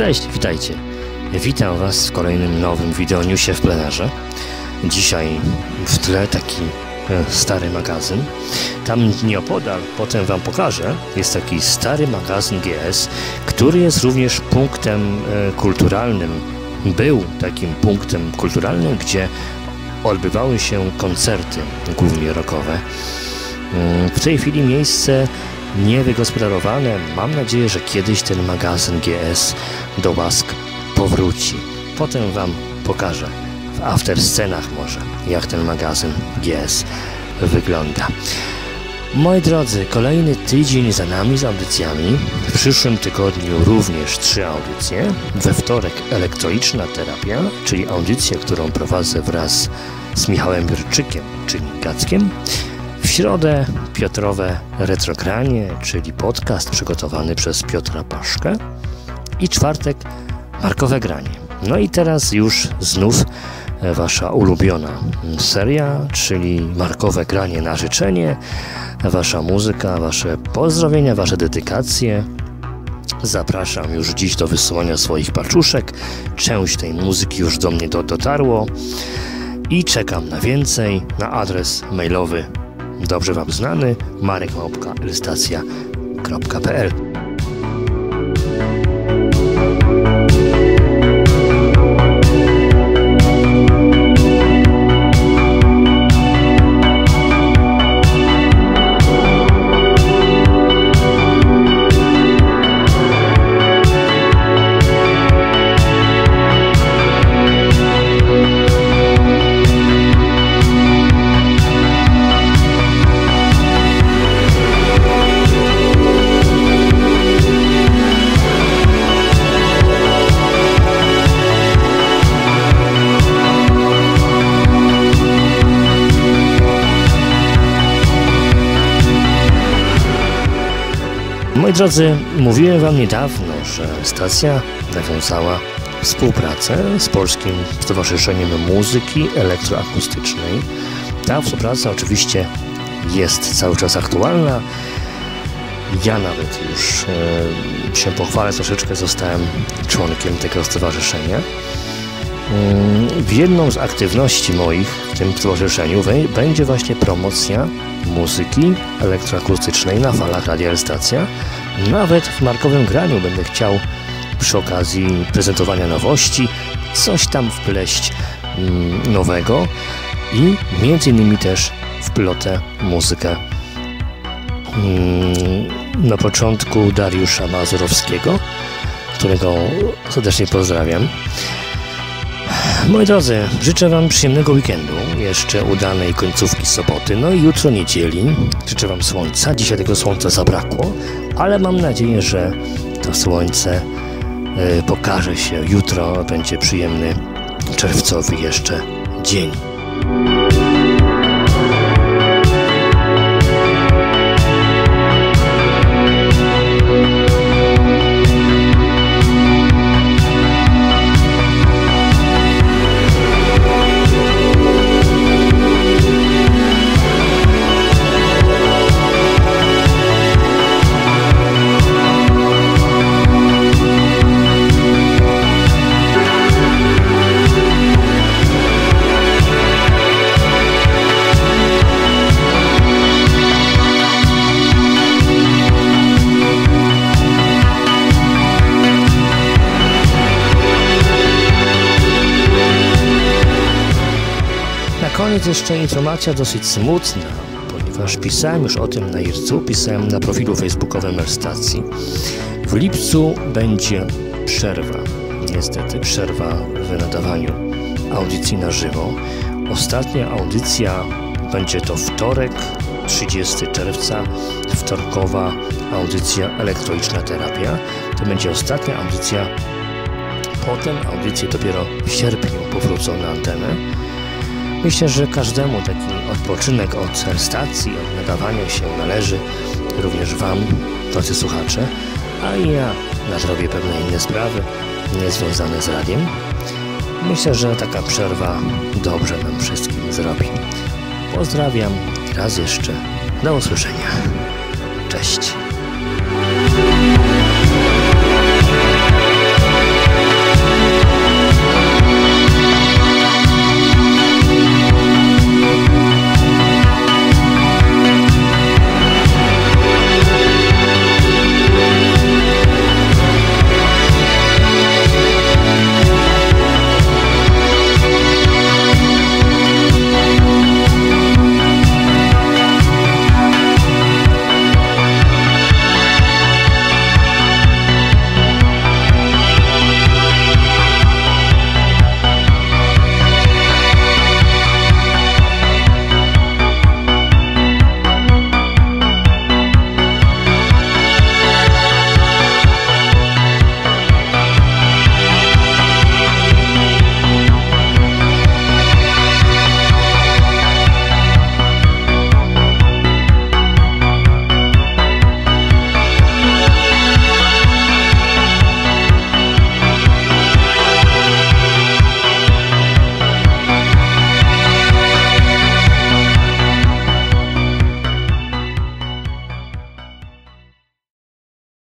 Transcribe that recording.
Cześć, witajcie. Witam Was w kolejnym nowym wideonewsie w plenarze. Dzisiaj w tle taki e, stary magazyn. Tam nieopodal, potem Wam pokażę, jest taki stary magazyn GS, który jest również punktem e, kulturalnym. Był takim punktem kulturalnym, gdzie odbywały się koncerty, głównie rockowe. Mm, w tej chwili miejsce niewygospodarowane. Mam nadzieję, że kiedyś ten magazyn GS do łask powróci. Potem Wam pokażę w afterscenach może, jak ten magazyn GS wygląda. Moi drodzy, kolejny tydzień za nami z audycjami. W przyszłym tygodniu również trzy audycje. We wtorek elektroniczna terapia, czyli audycja, którą prowadzę wraz z Michałem Biurczykiem, czyli Gackiem. Środę Piotrowe Retrogranie, czyli podcast przygotowany przez Piotra Paszkę. I czwartek Markowe Granie. No i teraz już znów wasza ulubiona seria, czyli Markowe Granie na życzenie, wasza muzyka, wasze pozdrowienia, wasze dedykacje. Zapraszam już dziś do wysyłania swoich paczuszek. Część tej muzyki już do mnie do, dotarło i czekam na więcej na adres mailowy dobrze Wam znany marekmałpka.ilstacja.pl Moi drodzy, mówiłem Wam niedawno, że stacja nawiązała współpracę z Polskim Stowarzyszeniem Muzyki Elektroakustycznej. Ta współpraca oczywiście jest cały czas aktualna. Ja nawet już e, się pochwalę troszeczkę, zostałem członkiem tego stowarzyszenia. Mm, w jedną z aktywności moich w tym stowarzyszeniu będzie właśnie promocja muzyki elektroakustycznej na falach Radia Stacja. Nawet w markowym graniu będę chciał przy okazji prezentowania nowości coś tam wpleść mm, nowego i między innymi też wplotę muzykę mm, na początku Dariusza Mazurowskiego, którego serdecznie pozdrawiam. Moi drodzy, życzę Wam przyjemnego weekendu, jeszcze udanej końcówki soboty, no i jutro niedzieli. Życzę Wam słońca. Dzisiaj tego słońca zabrakło, ale mam nadzieję, że to słońce y, pokaże się jutro. Będzie przyjemny czerwcowy jeszcze dzień. Koniec jeszcze informacja dosyć smutna, ponieważ pisałem już o tym na Ircu, pisałem na profilu facebookowym stacji. W lipcu będzie przerwa, niestety przerwa w nadawaniu audycji na żywo. Ostatnia audycja będzie to wtorek, 30 czerwca, wtorkowa audycja elektroniczna terapia. To będzie ostatnia audycja. Potem audycje dopiero w sierpniu powrócą na antenę. Myślę, że każdemu taki odpoczynek od stacji, od nadawania się należy, również Wam, drodzy słuchacze, a ja nadrobię pewne inne sprawy niezwiązane z radiem. Myślę, że taka przerwa dobrze nam wszystkim zrobi. Pozdrawiam raz jeszcze. Do usłyszenia. Cześć.